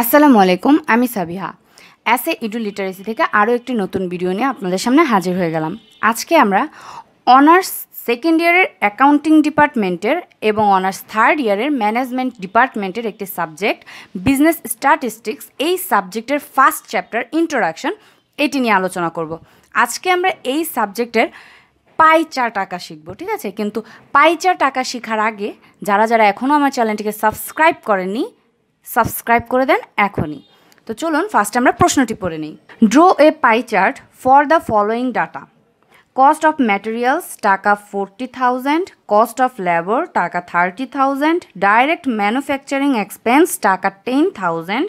আসসালামু আলাইকুম, আমি সাবিহা। অ্যাস ইডু লিটারেসি থেকে আরও একটি নতুন ভিডিও নিয়ে আপনাদের সামনে হাজির হয়ে গেলাম। আজকে আমরা অনার্স সেকেন্ড ইয়ারের অ্যাকাউন্টিং ডিপার্টমেন্টের এবং অনার্স থার্ড ইয়ারের ম্যানেজমেন্ট ডিপার্টমেন্টের একটি সাবজেক্ট বিজনেস স্ট্যাটিস্টিক্স এই সাবজেক্টের ফার্স্ট চ্যাপ্টার ইন্ট্রোডাকশন এটি নিয়ে আলোচনা করব। আজকে আমরা এই সাবজেক্টের পাই চার টাকা শিখব, ঠিক আছে? কিন্তু পাই চার টাকা শেখার আগে, যারা যারা এখনও আমার চ্যানেলটিকে সাবস্ক্রাইব করেননি সাবস্ক্রাইব করে দেন এখনই। তো চলুন ফার্স্ট আমরা প্রশ্নটি পড়ে নিই। Draw a pie chart for the following data cost of materials taka forty thousand cost of labour taka thirty thousand direct manufacturing expense taka ten thousand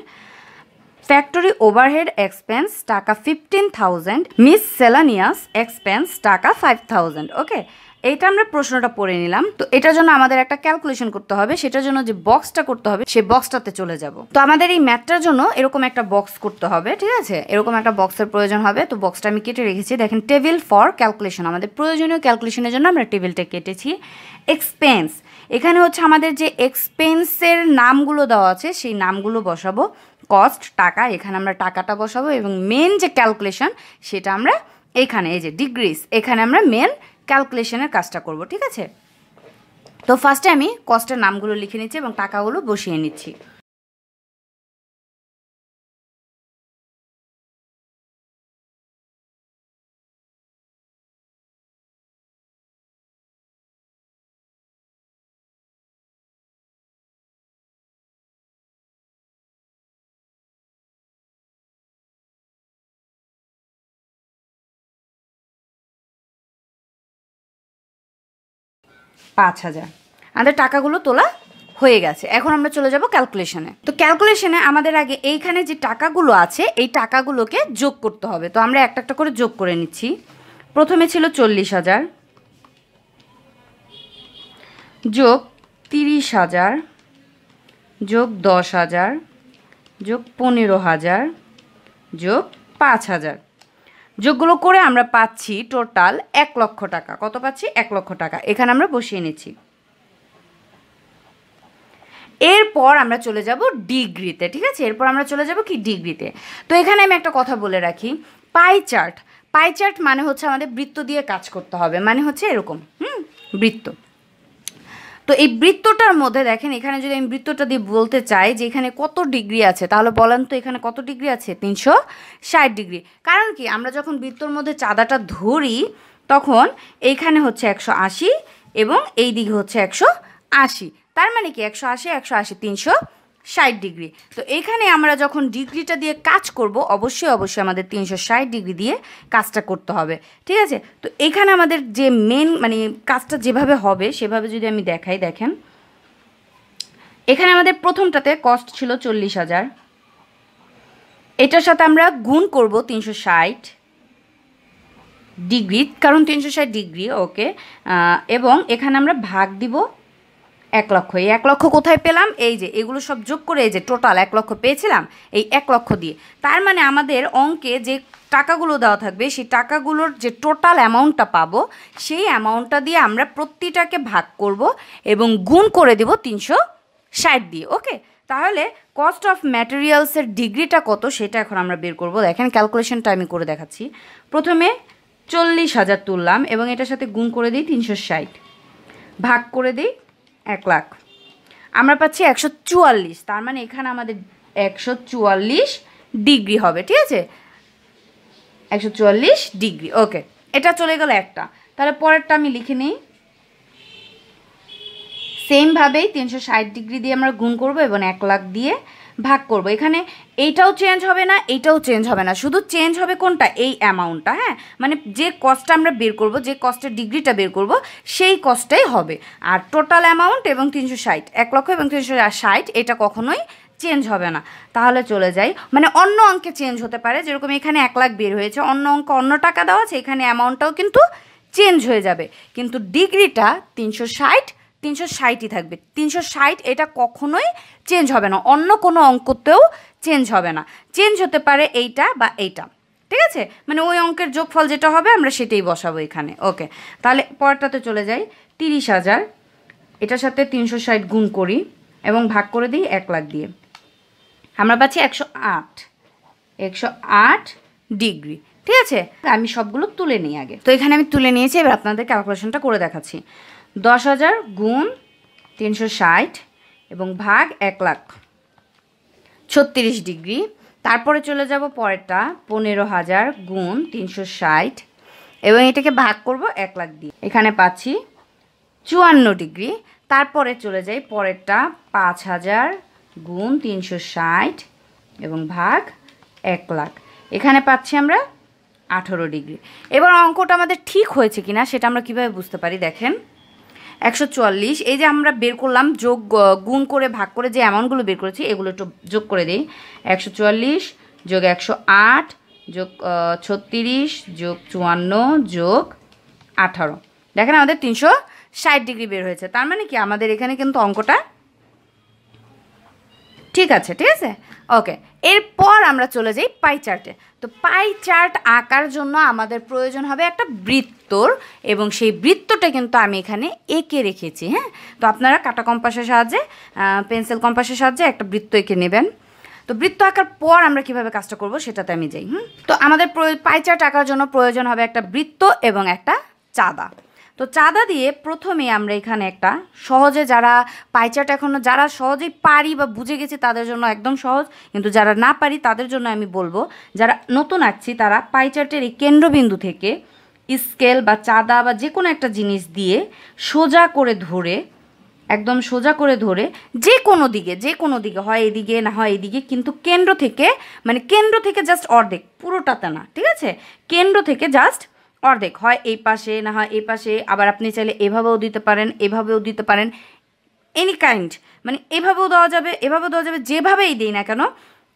factory overhead expense taka fifteen thousand miscellaneous expense taka five thousand okay এইটা আমরা প্রশ্নটা পড়ে নিলাম। তো এটার জন্য আমাদের একটা ক্যালকুলেশন করতে হবে। সেটার জন্য যে বক্সটা করতে হবে সেই বক্সটাতে চলে যাব। তো আমাদের এই ম্যাথটার জন্য এরকম একটা বক্স করতে হবে, ঠিক আছে? এরকম একটা বক্সের প্রয়োজন হবে। তো বক্সটা আমি কেটে রেখেছি। দেখেন টেবিল ফর ক্যালকুলেশন আমাদের প্রয়োজনীয় ক্যালকুলেশনের জন্য আমরা টেবিলটা কেটেছি। এক্সপেন্স এখানে হচ্ছে আমাদের যে এক্সপেন্সের নামগুলো দেওয়া আছে, সেই নামগুলো বসাবো। কস্ট টাকা। এখানে আমরা টাকাটা বসাবো এবং মেন যে ক্যালকুলেশন সেটা আমরা এখানে, এই যে ডিগ্রিস এখানে আমরা মেন ক্যালকুলেশনের কাজটা করব, ঠিক আছে? তো ফার্স্টে আমি কস্টের নামগুলো লিখে নিচ্ছি এবং টাকাগুলো বসিয়ে নিচ্ছি। পাঁচ হাজার। আমাদের টাকাগুলো তোলা হয়ে গেছে। এখন আমরা চলে যাব ক্যালকুলেশনে তো ক্যালকুলেশনে আমাদের আগে এইখানে যে টাকাগুলো আছে, এই টাকাগুলোকে যোগ করতে হবে। তো আমরা একটা একটা করে যোগ করে নিচ্ছি। প্রথমে ছিল চল্লিশ হাজার। যোগ তিরিশ হাজার। যোগ দশ হাজার। যোগ পনেরো হাজার। যোগ পাঁচ হাজার। যোগগুলো করে আমরা পাচ্ছি টোটাল এক লক্ষ টাকা। কত পাচ্ছি? এক লক্ষ টাকা। এখানে আমরা বসিয়ে নিচ্ছি। এরপর আমরা চলে যাব ডিগ্রিতে, ঠিক আছে? এরপর আমরা চলে যাব কি? ডিগ্রিতে। তো এখানে আমি একটা কথা বলে রাখি। Pie chart. পাই চার্ট মানে হচ্ছে আমাদের বৃত্ত দিয়ে কাজ করতে হবে। মানে হচ্ছে এরকম। হুম? বৃত্ত। তো এই বৃত্তটার মধ্যে দেখেন, এখানে যদি আমি বৃত্তটা দিয়ে বলতে চাই যে এখানে কত ডিগ্রি আছে, তাহলে বলেন তো এখানে কত ডিগ্রি আছে? তিনশো ষাট ডিগ্রি। কারণ কি? আমরা যখন বৃত্তর মধ্যে চাঁদাটা ধরি, তখন এইখানে হচ্ছে একশো আশি এবং এই দিকে হচ্ছে একশো আশি। তার মানে কি? একশো আশি একশো আশি, তিনশো ষাট ডিগ্রি। তো এখানে আমরা যখন ডিগ্রিটা দিয়ে কাজ করব, অবশ্যই অবশ্যই আমাদের তিনশো ষাট ডিগ্রি দিয়ে কাজটা করতে হবে। ঠিক আছে? তো এখানে আমাদের যে মেন মানে কাজটা যেভাবে হবে, সেভাবে যদি আমি দেখাই, দেখেন। এখানে আমাদের প্রথমটাতে কস্ট ছিল চল্লিশ হাজার। এটার সাথে আমরা গুণ করব তিনশো ষাট ডিগ্রি, কারণ তিনশো ষাট ডিগ্রি ওকে এবং এখানে আমরা ভাগ দিব এক লক্ষ। এই এক লক্ষ কোথায় পেলাম? এই যে, এগুলো সব যোগ করে এই যে টোটাল এক লক্ষ পেয়েছিলাম, এই এক লক্ষ দিয়ে। তার মানে আমাদের অঙ্কে যে টাকাগুলো দেওয়া থাকবে, সেই টাকাগুলোর যে টোটাল অ্যামাউন্টটা পাবো, সেই অ্যামাউন্টটা দিয়ে আমরা প্রতিটাকে ভাগ করব এবং গুণ করে দেব তিনশো ষাট দিয়ে ওকে তাহলে কস্ট অফ ম্যাটেরিয়ালসের ডিগ্রিটা কত সেটা এখন আমরা বের করব। দেখেন ক্যালকুলেশনটা আমি করে দেখাচ্ছি। প্রথমে চল্লিশ হাজার তুললাম এবং এটার সাথে গুণ করে দিই তিনশো ষাট। ভাগ করে দিই এক লাখ। আমরা পাচ্ছি একশো চুয়াল্লিশ, তার মানে এখানে আমাদের একশো চুয়াল্লিশ ডিগ্রি হবে, ঠিক আছে? একশো চুয়াল্লিশ ডিগ্রি, ওকে। এটা চলে গেল একটা। তাহলে পরেরটা আমি লিখে নিই। সেমভাবেই তিনশো ষাট ডিগ্রি দিয়ে আমরা গুণ করব এবং এক লাখ দিয়ে ভাগ করব। এখানে এইটাও চেঞ্জ হবে না, এইটাও চেঞ্জ হবে না। শুধু চেঞ্জ হবে কোনটা? এই অ্যামাউন্টটা হ্যাঁ? মানে যে কস্টটা আমরা বের করব, যে কস্টের ডিগ্রিটা বের করব, সেই কস্টটাই হবে। আর টোটাল অ্যামাউন্ট এবং তিনশো ষাট, এক লক্ষ এবং তিনশো ষাট, এটা কখনোই চেঞ্জ হবে না। তাহলে চলে যাই। মানে অন্য অঙ্কে চেঞ্জ হতে পারে, যেরকম এখানে এক লাখ বের হয়েছে, অন্য অঙ্ক অন্য টাকা দেওয়া আছে, এখানে অ্যামাউন্টটাও কিন্তু চেঞ্জ হয়ে যাবে। কিন্তু ডিগ্রিটা তিনশো ষাট তিনশো ষাটই থাকবে। তিনশো ষাট এটা কখনোই চেঞ্জ হবে না। অন্য কোনো অঙ্কতেও চেঞ্জ হবে না। চেঞ্জ হতে পারে এইটা বা এইটা। ঠিক আছে? মানে ওই অঙ্কের যোগফল যেটা হবে, আমরা সেটাই বসাবো এখানে। ওকে তাহলে পরটাতে চলে যাই। তিরিশ হাজার। এটার সাথে তিনশো ষাট গুণ করি এবং ভাগ করে দিই এক লাখ দিয়ে। আমরা পাচ্ছি একশো আট। একশো আট ডিগ্রি। ঠিক আছে? আমি সবগুলো তুলে নিই আগে। তো এখানে আমি তুলে নিয়েছি, এবার আপনাদের ক্যালকুলেশনটা করে দেখাচ্ছি। দশ হাজার গুণ তিনশো ষাট এবং ভাগ এক লাখ। ছত্রিশ ডিগ্রি। তারপরে চলে যাব পরেরটা, পনেরো হাজার গুণ তিনশো ষাট এবং এটাকে ভাগ করব এক লাখ দিয়ে। এখানে পাচ্ছি চুয়ান্ন ডিগ্রি। তারপরে চলে যাই পরেরটা, পাঁচ হাজার গুণ তিনশো ষাট এবং ভাগ এক লাখ। এখানে পাচ্ছি আমরা আঠেরো ডিগ্রি। এবার অঙ্কটা আমাদের ঠিক হয়েছে কিনা সেটা আমরা কীভাবে বুঝতে পারি দেখেন। একশো চুয়াল্লিশ। এই যে আমরা বের করলাম, যোগ গুণ করে, ভাগ করে যে অ্যামাউন্টগুলো বের করেছি, এগুলো একটু যোগ করে দিই। একশো চুয়াল্লিশ যোগ একশো আট যোগ ছত্রিশ যোগ চুয়ান্ন যোগ আঠারো। দেখেন আমাদের তিনশো ষাট ডিগ্রি বের হয়েছে। তার মানে কি? আমাদের এখানে কিন্তু অঙ্কটা ঠিক আছে ঠিক আছে? ওকে এরপর আমরা চলে যাই পাই চার্টে তো পাই চার্ট আঁকার জন্য আমাদের প্রয়োজন হবে একটা বৃত্তর এবং সেই বৃত্তটা কিন্তু আমি এখানে এঁকে রেখেছি হ্যাঁ? তো আপনারা কাটা কম্পাসের সাহায্যে পেন্সিল কম্পাসের সাহায্যে একটা বৃত্ত এঁকে নেবেন। তো বৃত্ত আঁকার পর আমরা কীভাবে কাজটা করব সেটাতে আমি যাই, হুম? তো আমাদের পাই চার্ট আঁকার জন্য প্রয়োজন হবে একটা বৃত্ত এবং একটা চাঁদা। তো চাঁদা দিয়ে প্রথমে আমরা এখানে একটা সহজে যারা পাইচাট এখনও যারা সহজেই পারি বা বুঝে গেছি তাদের জন্য একদম সহজ, কিন্তু যারা না পারি তাদের জন্য আমি বলব, যারা নতুন আঁকছি তারা পাইচার্টের এই কেন্দ্রবিন্দু থেকে স্কেল বা চাঁদা বা যে কোনো একটা জিনিস দিয়ে সোজা করে ধরে, একদম সোজা করে ধরে যে কোনো দিকে যে কোনো দিকে, হয় এদিকে না হয় এদিকে, কিন্তু কেন্দ্র থেকে মানে কেন্দ্র থেকে জাস্ট অর্ধেক, পুরোটাতে না, ঠিক আছে? কেন্দ্র থেকে জাস্ট অর্ধেক হয় এই পাশে, না হয় এই পাশে, আবার আপনি চাইলে এভাবেও দিতে পারেন, এভাবেও দিতে পারেন। এনি কাইন্ড মানে এভাবেও দেওয়া যাবে, এভাবেও দেওয়া যাবে, যেভাবেই দিই না কেন,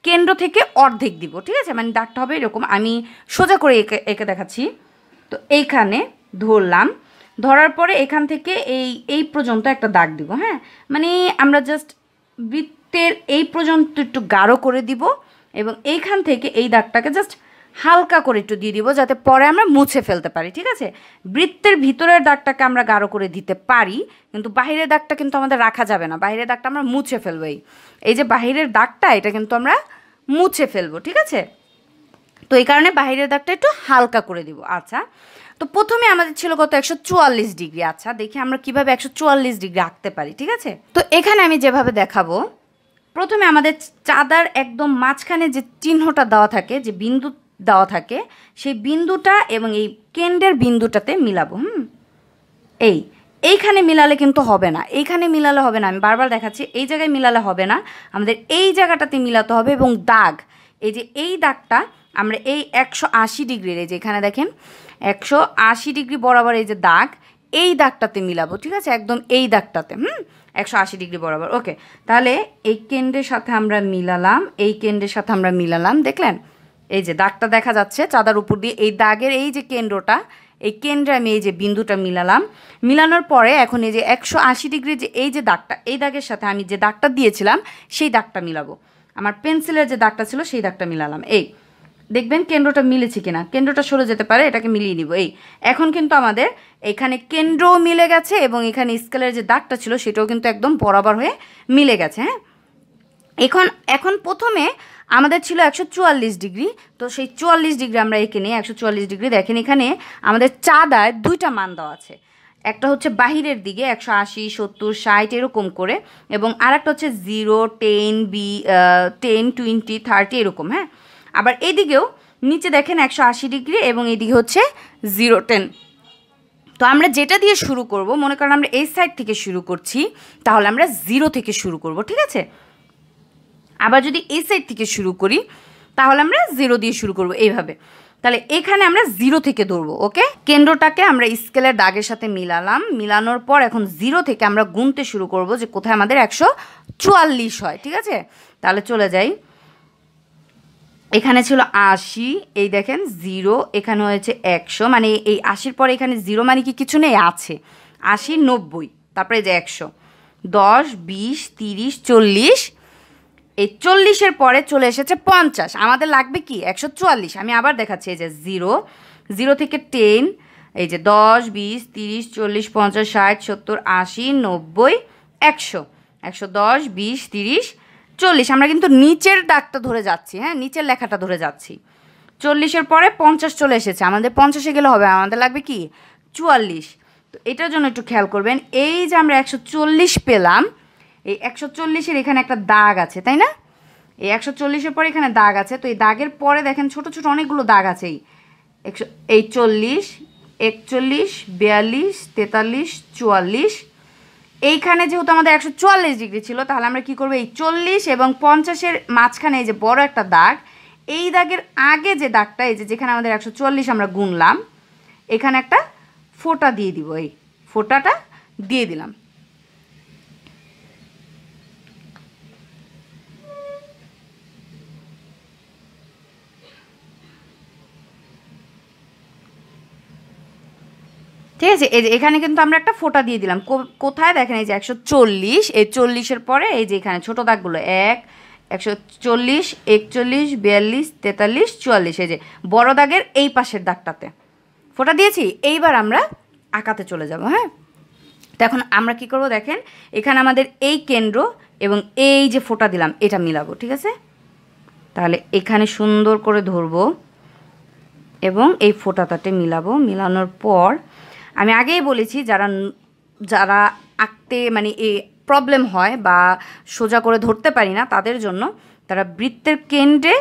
কেন্দ্র থেকে অর্ধেক দিব, ঠিক আছে? মানে দাগটা হবে এরকম, আমি সোজা করে এঁকে এঁকে দেখাচ্ছি। তো এইখানে ধরলাম, ধরার পরে এখান থেকে এই এই পর্যন্ত একটা দাগ দিব হ্যাঁ? মানে আমরা জাস্ট বৃত্তের এই পর্যন্ত একটু গাঢ় করে দিব, এবং এইখান থেকে এই দাগটাকে জাস্ট হালকা করে একটু দিয়ে দিব যাতে পরে আমরা মুছে ফেলতে পারি, ঠিক আছে? বৃত্তের ভিতরের দাগটাকে আমরা গাঢ় করে দিতে পারি, কিন্তু বাহিরের দাগটা কিন্তু আমাদের রাখা যাবে না। বাহিরের দাগটা আমরা মুছে ফেলব। এই যে বাহিরের দাগটা, এটা কিন্তু আমরা মুছে ফেলব, ঠিক আছে? তো এই কারণে বাহিরের দাগটা একটু হালকা করে দিব। আচ্ছা তো প্রথমে আমাদের ছিল কত? একশো চুয়াল্লিশ ডিগ্রি। আচ্ছা দেখি আমরা কীভাবে একশো চুয়াল্লিশ ডিগ্রি আঁকতে পারি, ঠিক আছে? তো এখানে আমি যেভাবে দেখাবো, প্রথমে আমাদের চাঁদার একদম মাঝখানে যে চিহ্নটা দেওয়া থাকে, যে বিন্দু দেওয়া থাকে, সেই বিন্দুটা এবং এই কেন্দ্রের বিন্দুটাতে মিলাবো, হুম? এই, এইখানে মিলালে কিন্তু হবে না, এইখানে মিলালে হবে না, আমি বারবার দেখাচ্ছি, এই জায়গায় মিলালে হবে না, আমাদের এই জায়গাটাতে মিলাতে হবে এবং দাগ, এই যে এই দাগটা আমরা এই একশো আশি ডিগ্রির, এই যে এখানে দেখেন, একশো আশি ডিগ্রি বরাবর এই যে দাগ, এই দাগটাতে মিলাবো, ঠিক আছে? একদম এই দাগটাতে, হুম? একশো আশি ডিগ্রি বরাবর, ওকে, তাহলে এই কেন্দ্রের সাথে আমরা মিলালাম, এই কেন্দ্রের সাথে আমরা মিলালাম, দেখলেন? এই যে দাগটা দেখা যাচ্ছে চাঁদার উপর দিয়ে, এই দাগের এই যে কেন্দ্রটা, এই কেন্দ্রে আমি এই যে বিন্দুটা মিলালাম। মিলানোর পরে এখন এই যে একশো আশি ডিগ্রি যে এই যে দাগটা, এই দাগের সাথে আমি যে দাগটা দিয়েছিলাম, সেই দাগটা মিলাবো। আমার পেন্সিলের যে দাগটা ছিল, সেই দাগটা মিলালাম। এই, দেখবেন কেন্দ্রটা মিলেছে কিনা? কেন্দ্রটা সরে যেতে পারে, এটাকে মিলিয়ে নিব। এই, এখন কিন্তু আমাদের এখানে কেন্দ্রও মিলে গেছে এবং এখানে স্কেলের যে দাগটা ছিল, সেটাও কিন্তু একদম বরাবর হয়ে মিলে গেছে হ্যাঁ? এখন এখন প্রথমে আমাদের ছিল একশো চুয়াল্লিশ ডিগ্রি, তো সেই চুয়াল্লিশ ডিগ্রি আমরা এখানে একশো চুয়াল্লিশ ডিগ্রি দেখেন এখানে আমাদের চাঁদায় দুইটা মান দেওয়া আছে। একটা হচ্ছে বাহিরের দিকে, একশো আশি, সত্তর, ষাট, এরকম করে, এবং আর একটা হচ্ছে zero, ten, B ten, twenty, thirty, এরকম হ্যাঁ? আবার এদিকেও নিচে দেখেন একশো আশি ডিগ্রি এবং এদিকে হচ্ছে জিরো, টেন। তো আমরা যেটা দিয়ে শুরু করব, মনে করেন আমরা এই সাইড থেকে শুরু করছি, তাহলে আমরা জিরো থেকে শুরু করব, ঠিক আছে? আবার যদি এই সাইড থেকে শুরু করি, তাহলে আমরা জিরো দিয়ে শুরু করব এইভাবে। তাহলে এখানে আমরা জিরো থেকে ধরবো, ওকে? কেন্দ্রটাকে আমরা স্কেলের দাগের সাথে মিলালাম। মিলানোর পর এখন জিরো থেকে আমরা গুনতে শুরু করব যে কোথায় আমাদের একশো চুয়াল্লিশ হয়, ঠিক আছে? তাহলে চলে যাই। এখানে ছিল আশি, এই দেখেন জিরো এখানে হয়েছে একশো মানে এই আশির পরে এখানে জিরো মানে কি কিছু নেই, আছে। আশি নব্বই, তারপরে যে একশো। দশ, বিশ, তিরিশ, চল্লিশ এই চল্লিশের পরে চলে এসেছে পঞ্চাশ। আমাদের লাগবে কি? একশো চুয়াল্লিশ। আমি আবার দেখাচ্ছি, এই যে জিরো। জিরো থেকে টেন, এই যে দশ, বিশ, তিরিশ, চল্লিশ, পঞ্চাশ, ষাট, সত্তর, আশি, নব্বই, একশো। একশো দশ, বিশ, তিরিশ, চল্লিশ। আমরা কিন্তু নিচের দাগটা ধরে যাচ্ছি হ্যাঁ? নিচের লেখাটা ধরে যাচ্ছি। চল্লিশের পরে পঞ্চাশ চলে এসেছে। আমাদের পঞ্চাশে গেলে হবে। আমাদের লাগবে কি? চুয়াল্লিশ। তো এটার জন্য একটু খেয়াল করবেন। এই যে আমরা একশো চল্লিশ পেলাম এই একশো চল্লিশের এখানে একটা দাগ আছে, তাই না? এই একশো চল্লিশের পরে এখানে দাগ আছে, তো এই দাগের পরে দেখেন ছোট ছোট অনেকগুলো দাগ আছে, এই একশো, এই চল্লিশ, একচল্লিশ, বিয়াল্লিশ, তেতাল্লিশ, চুয়াল্লিশ, এইখানে যেহেতু আমাদের একশো চুয়াল্লিশ ডিগ্রি ছিল, তাহলে আমরা কি করব? এই চল্লিশ এবং পঞ্চাশের মাঝখানে এই যে বড় একটা দাগ, এই দাগের আগে যে দাগটা, এই যে যেখানে আমাদের একশো চল্লিশ আমরা গুনলাম, এখানে একটা ফোঁটা দিয়ে দিব, এই ফোঁটাটা দিয়ে দিলাম। ঠিক আছে? এই যে এখানে কিন্তু আমরা একটা ফোঁটা দিয়ে দিলাম। কোথায় দেখেন এই যে একশো চল্লিশ, এই চল্লিশের পরে এই যে এখানে ছোটো দাগগুলো, এক, একশো চল্লিশ, একচল্লিশ, বিয়াল্লিশ, তেতাল্লিশ, চুয়াল্লিশ, এই যে বড় দাগের এই পাশের দাগটাতে। ফোঁটা দিয়েছি? এইবার আমরা আঁকাতে চলে যাব হ্যাঁ? তো এখন আমরা কি করব দেখেন? এখানে আমাদের এই কেন্দ্র এবং এই যে ফোঁটা দিলাম, এটা মিলাবো, ঠিক আছে? তাহলে এখানে সুন্দর করে ধরবো এবং এই ফোঁটাটাতে মিলাবো। মিলানোর পর আমি আগেই বলেছি, যারা যারা আঁকতে মানে এ প্রবলেম হয় বা সোজা করে ধরতে পারি না, তাদের জন্য তারা বৃত্তের কেন্দ্রে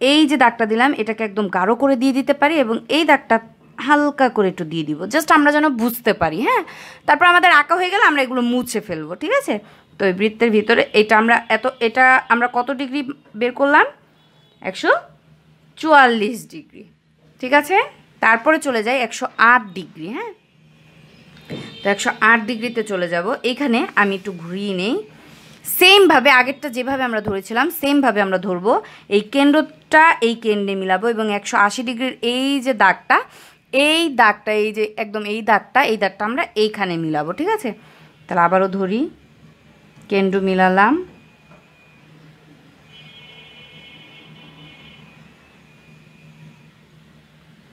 এই যে দাগটা দিলাম, এটাকে একদম গাঢ় করে দিয়ে দিতে পারি এবং এই দাগটা হালকা করে একটু দিয়ে দিব। জাস্ট আমরা যেন বুঝতে পারি হ্যাঁ? তারপর আমাদের আঁকা হয়ে গেলে আমরা এগুলো মুছে ফেলব, ঠিক আছে? তো এই বৃত্তের ভিতরে এটা আমরা এত, এটা আমরা কত ডিগ্রি বের করলাম? একশো চুয়াল্লিশ ডিগ্রি ঠিক আছে? তারপরে চলে যাই একশো আট ডিগ্রি হ্যাঁ? তো একশো আট ডিগ্রিতে চলে যাব। এইখানে আমি একটু ঘুরিয়ে নেই। সেমভাবে আগেরটা যেভাবে আমরা ধরেছিলাম সেমভাবে আমরা ধরবো। এই কেন্দ্রটা এই কেন্দ্রে মিলাবো এবং একশো আশি ডিগ্রির এই যে দাগটা, এই দাগটা, এই যে একদম এই দাগটা এই দাগটা আমরা এইখানে মিলাবো, ঠিক আছে? তাহলে আবারও ধরি। কেন্দ্র মিলালাম।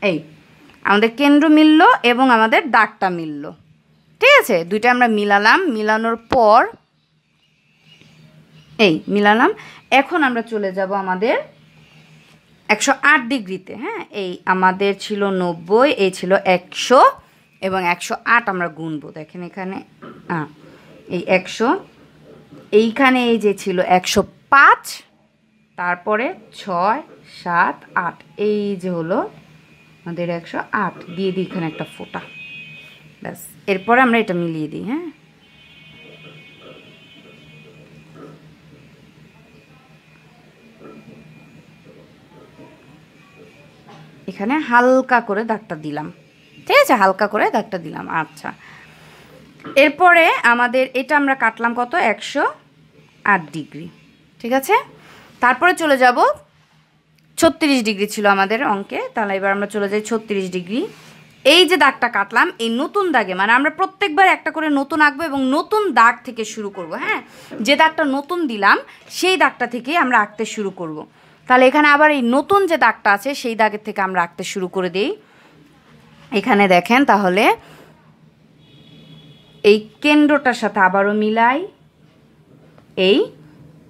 এই আমাদের কেন্দ্র মিলল এবং আমাদের দাগটা মিলল। ঠিক আছে? দুইটা আমরা মিলালাম। মিলানোর পর, এই মিলালাম। এখন আমরা চলে যাব আমাদের একশো আট ডিগ্রিতে হ্যাঁ? এই আমাদের ছিল নব্বই, এই ছিল একশো এবং একশো আট আমরা গুনবো। দেখেন এখানে এই একশো, এইখানে এই যে ছিল একশো পাঁচ, তারপরে ছয়, সাত, আট, এই যে হলো আমাদের একশো আট। দিয়ে দিই এখানে একটা ফোঁটা। ব্যাস। এরপরে আমরা এটা মিলিয়ে দিই হ্যাঁ? এখানে হালকা করে দাগটা দিলাম। ঠিক আছে? হালকা করে দাগটা দিলাম। আচ্ছা। এরপরে আমাদের এটা আমরা কাটলাম কত? একশো আট ডিগ্রি। ঠিক আছে? তারপরে চলে যাব ছত্রিশ ডিগ্রি ছিল আমাদের অঙ্কে, তাহলে এবার আমরা চলে যাই ছত্রিশ ডিগ্রি। এই যে দাগটা কাটলাম, এই নতুন দাগে মানে আমরা প্রত্যেকবার একটা করে নতুন আঁকবো এবং নতুন দাগ থেকে শুরু করব হ্যাঁ? যে দাগটা নতুন দিলাম, সেই দাগটা থেকেই আমরা আঁকতে শুরু করব। তাহলে এখানে আবার এই নতুন যে দাগটা আছে, সেই দাগের থেকে আমরা আঁকতে শুরু করে দিই। এখানে দেখেন তাহলে, এই কেন্দ্রটার সাথে আবারও মিলাই, এই,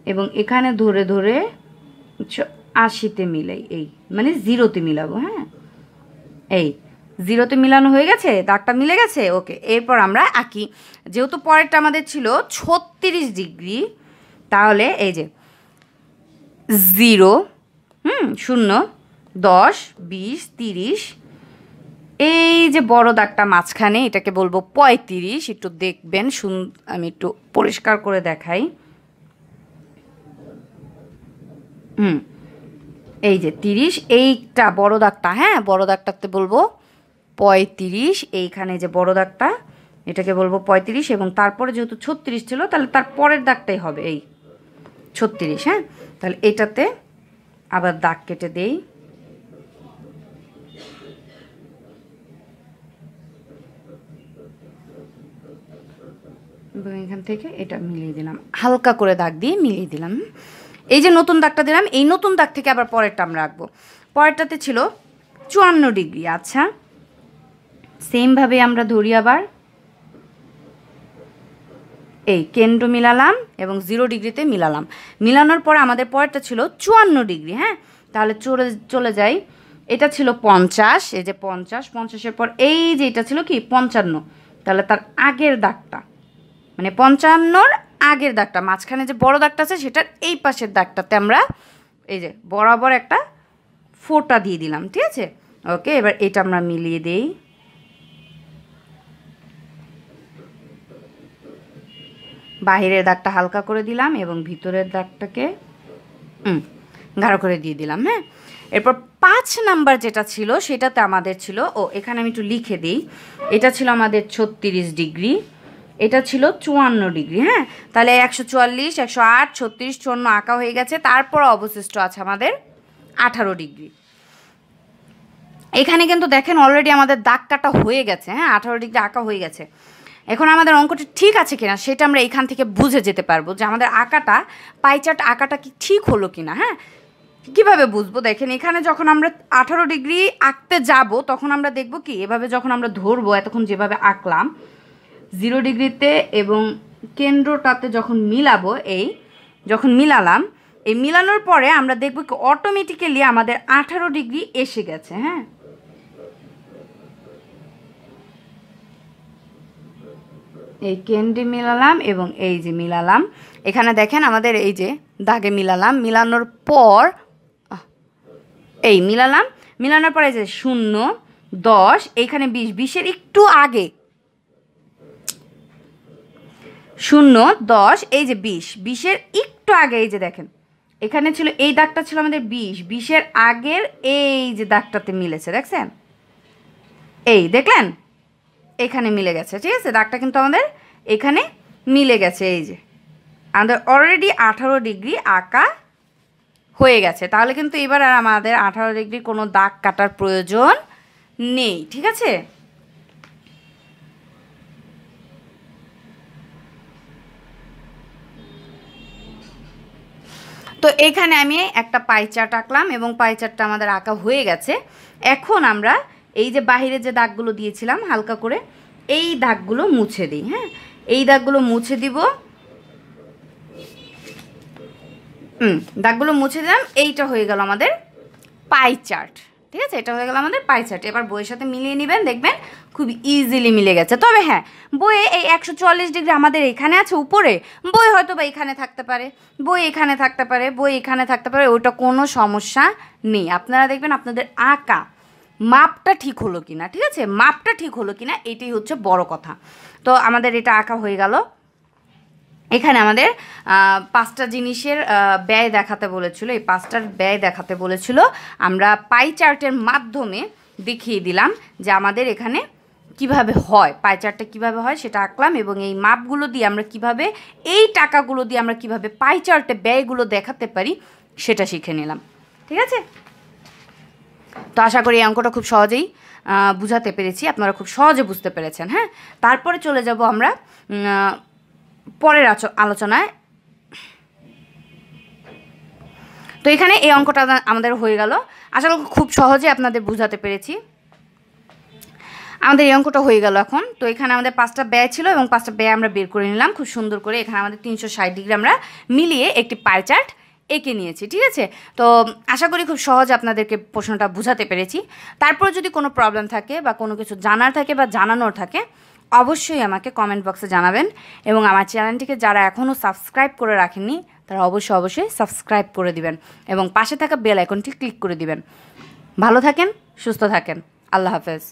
এবং এখানে ধরে ধরে আশিতে মিলাই, এই মানে জিরোতে মিলাবো হ্যাঁ? এই, জিরোতে মিলানো হয়ে গেছে, দাগটা মিলে গেছে, ওকে, এরপর আমরা আঁকি। যেহেতু পরেরটা আমাদের ছিল ছত্রিশ ডিগ্রি, তাহলে এই যে, জিরো, হুম, শূন্য, দশ, বিশ, তিরিশ, এই যে বড় দাগটা মাঝখানে, এটাকে বলব পঁয়ত্রিশ, একটু দেখবেন, শুন, আমি একটু পরিষ্কার করে দেখাই। হুম এই যে তিরিশ, এইটা বড় দাগটা হ্যাঁ বড় দাগটাতে বলব পঁয়ত্রিশ, এইখানে যে বড় দাগটা, এটাকে বলব পঁয়ত্রিশ এবং তারপরে যেহেতু ছত্রিশ ছিল, তাহলে তার পরের দাগটাই হবে, এই ছত্রিশ হ্যাঁ তাহলে এটাতে আবার দাগ কেটে দেই এবং এখান থেকে এটা মিলিয়ে দিলাম, হালকা করে দাগ দিয়ে মিলিয়ে দিলাম। এই যে নতুন দাগটা দিলাম, এই নতুন দাগ থেকে আবার পরেরটা আমরা রাখব। পরেরটাতে ছিল চুয়ান্ন ডিগ্রি। আচ্ছা সেমভাবে আমরা ধরি আবার। এই কেন্দ্র মিলালাম এবং জিরো ডিগ্রিতে মিলালাম। মিলানোর পর আমাদের পরেরটা ছিল চুয়ান্ন ডিগ্রি হ্যাঁ? তাহলে চলে চলে যাই। এটা ছিল পঞ্চাশ, এই যে পঞ্চাশ, পঞ্চাশের পর এই যে এটা ছিল কি? পঞ্চান্ন। তাহলে তার আগের দাগটা মানে পঞ্চান্নর আগের দাগটা, মাঝখানে যে বড় দাগটা আছে সেটার এই পাশের দাগটাতে আমরা এই যে বরাবর একটা ফোটা দিয়ে দিলাম, ঠিক আছে? ওকে, এবার এটা আমরা মিলিয়ে দেই। বাহিরের দাগটা হালকা করে দিলাম এবং ভিতরের দাগটাকে গাঢ় করে দিয়ে দিলাম হ্যাঁ? এরপর পাঁচ নাম্বার যেটা ছিল, সেটাতে আমাদের ছিল, ও, এখানে আমি একটু লিখে দিই। এটা ছিল আমাদের ছত্রিশ ডিগ্রি। এটা ছিল চুয়ান্ন ডিগ্রি হ্যাঁ? তাহলে একশো চুয়াল্লিশ, একশো আট, ছত্রিশ, চুয়ান্ন আঁকা হয়ে গেছে। তারপর অবশিষ্ট আছে আমাদের আঠারো ডিগ্রি। এখানে কিন্তু দেখেন অলরেডি আমাদের দাগ কাটা হয়ে গেছে হ্যাঁ? আঠারো ডিগ্রি আঁকা হয়ে গেছে। এখন আমাদের অঙ্কটি ঠিক আছে কিনা সেটা আমরা এখান থেকে বুঝে যেতে পারব যে আমাদের আঁকাটা পাইচার্ট আঁকাটা কি ঠিক হলো কিনা হ্যাঁ? কীভাবে বুঝব? দেখেন এখানে যখন আমরা আঠারো ডিগ্রি আঁকতে যাব, তখন আমরা দেখব কি? এভাবে যখন আমরা ধরবো, এতক্ষণ যেভাবে আঁকলাম জিরো ডিগ্রিতে এবং কেন্দ্রটাতে যখন মিলাবো এই, যখন মিলালাম, এই মিলানোর পরে আমরা দেখব কি অটোমেটিক্যালি আমাদের আঠারো ডিগ্রি এসে গেছে হ্যাঁ? এই কেন্দ্রে মিলালাম এবং এই যে মিলালাম, এখানে দেখেন আমাদের এই যে দাগে মিলালাম, মিলানোর পর এই মিলালাম, মিলানোর পরে যে শূন্য, দশ এইখানে বিশ, বিশের একটু আগে শূন্য, দশ, এই যে বিশ। বিশের একটু আগে এই যে দেখেন, এখানে ছিল, এই দাগটা ছিল আমাদের বিশ। বিশের আগের এই যে দাগটাতে মিলেছে, দেখছেন? এই, দেখলেন? এখানে মিলে গেছে, ঠিক আছে? দাগটা কিন্তু আমাদের এখানে মিলে গেছে, এই যে। আমাদের অলরেডি আঠারো ডিগ্রি আঁকা হয়ে গেছে। তাহলে কিন্তু এবার আর আমাদের আঠারো ডিগ্রি কোনো দাগ কাটার প্রয়োজন নেই, ঠিক আছে? তো এখানে আমি একটা পাই চার্ট আঁকলাম এবং পাইচার্টটা আমাদের আঁকা হয়ে গেছে। এখন আমরা এই যে বাহিরে যে দাগগুলো দিয়েছিলাম হালকা করে, এই দাগগুলো মুছে দিই হ্যাঁ? এই দাগগুলো মুছে দিব। হুম, দাগগুলো মুছে দিলাম, এইটা হয়ে গেল আমাদের পাই চার্ট। ঠিক আছে? এটা হয়ে গেল আমাদের পাই চার্ট এবার বইয়ের সাথে মিলিয়ে নেবেন, দেখবেন খুব ইজিলি মিলে গেছে। তবে হ্যাঁ বইয়ে এই একশো চুয়াল্লিশ ডিগ্রি আমাদের এখানে আছে, উপরে। বই হয়তো বা এখানে থাকতে পারে, বই এখানে থাকতে পারে, বই এখানে থাকতে পারে ওইটা কোনো সমস্যা নেই। আপনারা দেখবেন আপনাদের আঁকা মাপটা ঠিক হলো কিনা, ঠিক আছে? মাপটা ঠিক হলো কিনা, এটাই হচ্ছে বড় কথা। তো আমাদের এটা আঁকা হয়ে গেল। এখানে আমাদের পাঁচটা জিনিসের ব্যয় দেখাতে বলেছিল। এই পাঁচটার ব্যয় দেখাতে বলেছিল। আমরা পাই চার্টের মাধ্যমে দেখিয়ে দিলাম যে আমাদের এখানে কীভাবে হয় পাই চার্টটা কীভাবে হয় সেটা আঁকলাম এবং এই মাপগুলো দিয়ে আমরা কীভাবে, এই টাকাগুলো দিয়ে আমরা কীভাবে পাই চার্টে ব্যয়গুলো দেখাতে পারি সেটা শিখে নিলাম। ঠিক আছে? তো আশা করি এই অঙ্কটা খুব সহজেই বুঝাতে পেরেছি। আপনারা খুব সহজে বুঝতে পেরেছেন হ্যাঁ? তারপরে চলে যাব আমরা পরের আলোচনায়। তো এখানে এই অঙ্কটা আমাদের হয়ে গেল। করি খুব সহজে আপনাদের বুঝাতে পেরেছি। আমাদের এই অঙ্কটা হয়ে গেল এখন। তো এখানে আমাদের পাঁচটা ব্যয় ছিল এবং পাঁচটা ব্যয় আমরা বের করে নিলাম। খুব সুন্দর করে এখানে আমাদের তিনশো ষাট ডিগ্রি আমরা মিলিয়ে একটি পাই চার্ট এঁকে নিয়েছি, ঠিক আছে? তো আশা করি খুব সহজ আপনাদেরকে প্রশ্নটা বুঝাতে পেরেছি। তারপর যদি কোনো প্রবলেম থাকে বা কোনো কিছু জানার থাকে বা জানানোর থাকে অবশ্যই আমাকে কমেন্ট বক্সে জানাবেন এবং আমার চ্যানেলটিকে যারা এখনও সাবস্ক্রাইব করে রাখেননি, তারা অবশ্যই অবশ্যই সাবস্ক্রাইব করে দিবেন এবং পাশে থাকা বেল আইকনটি ক্লিক করে দিবেন। ভালো থাকেন, সুস্থ থাকেন। আল্লাহ হাফেজ।